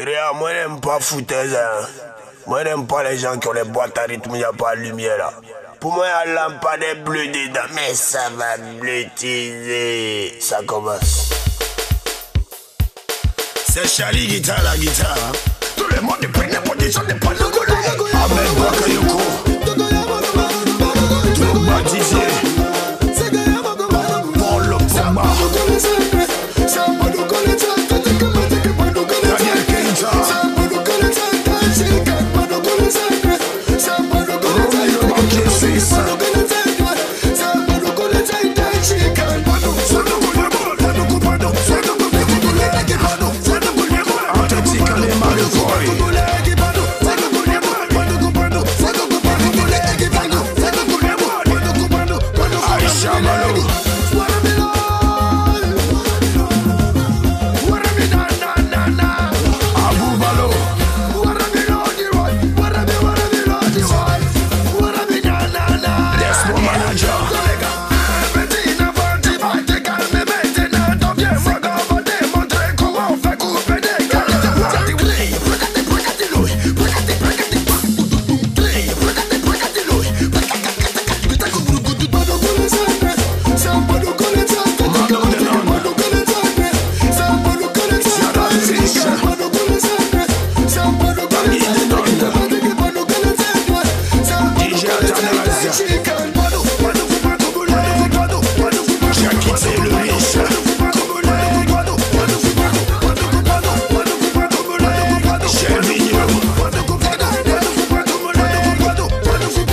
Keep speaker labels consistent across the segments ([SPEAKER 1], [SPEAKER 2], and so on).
[SPEAKER 1] Réa, moi n'aime pas foutaise. Hein. Moi n'aime pas les gens qui ont les boîtes à rythme, il a pas de lumière là. Pour moi, la lampe a des bleus dedans. Mais ça va bleuiser. Ça commence. C'est Charlie guitare la guitare. Hein. Tout le monde est pris n'importe quoi, n'est pas le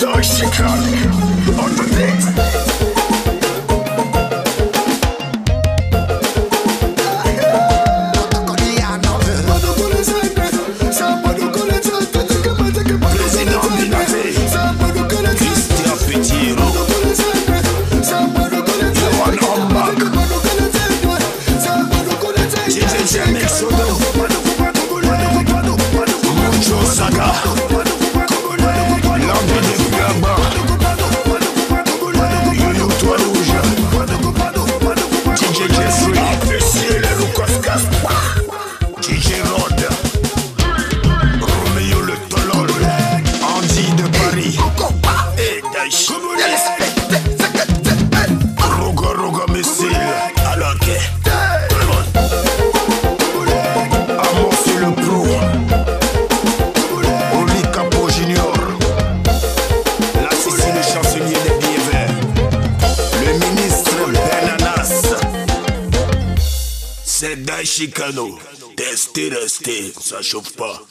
[SPEAKER 1] Deutsche Krone und bewegt. mexicano. Testé, resté, ça chauffe pas.